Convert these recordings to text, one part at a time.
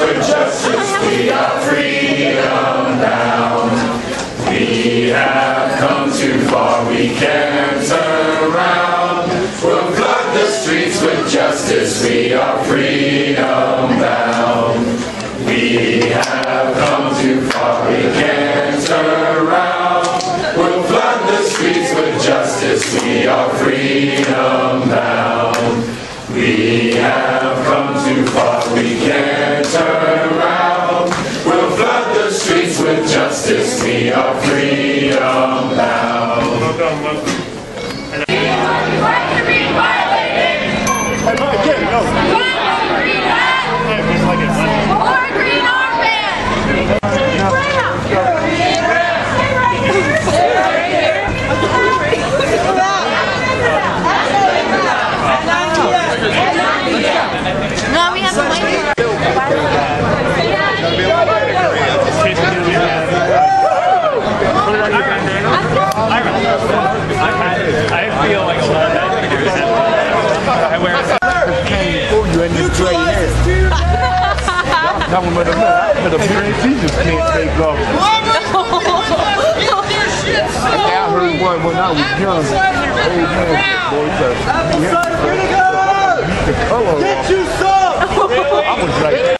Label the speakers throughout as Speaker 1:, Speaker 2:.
Speaker 1: with justice, we are freedom bound. We have come too far, we can't turn around. We'll flood the streets with justice, we are freedom bound. We have come too far, we can't turn around. We'll flood the streets with justice, we are freedom justice, we are freedom bound. Right to be violated. Right to be banned. Or green armband. No, we haven't waited. I feel like a lot of I wear
Speaker 2: Oh, you in this gray hair. That one with the with the Jesus can't take off. I heard one when I was young. Old man, boy, the color off. You some! I was like,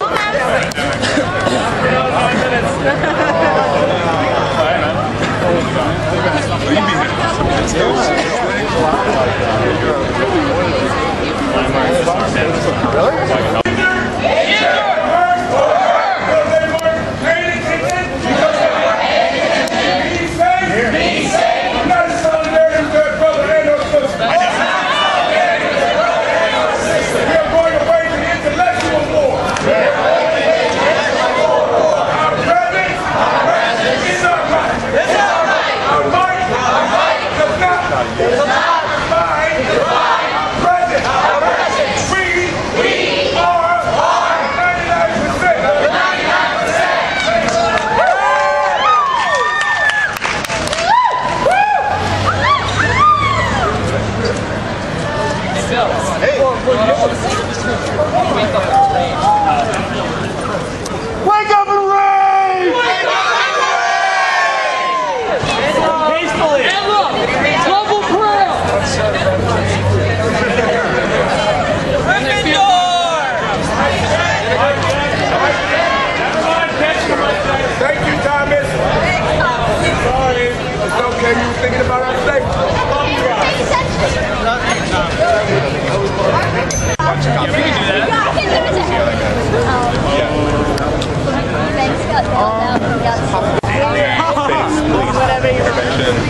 Speaker 1: Nice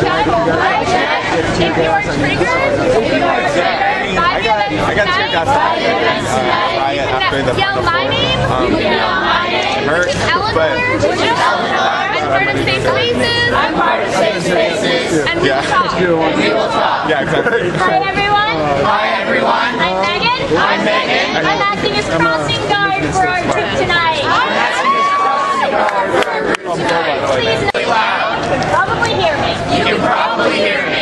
Speaker 1: job. Nice job. If you are triggered, you are triggered by the events tonight, by the events tonight, you can yell my name. You can yell my name, which is Eleanor, which is Eleanor. I'm part of Safe Spaces. I'm part of Safe Spaces. And we will talk. And we will talk. Yeah, exactly. Hi everyone. Hi everyone. I'm Megan. I'm Megan. I'm acting as crossing guard for our
Speaker 2: trip
Speaker 1: tonight. I'm acting as crossing guard for our trip tonight. Please. Probably hear me. You can probably hear me.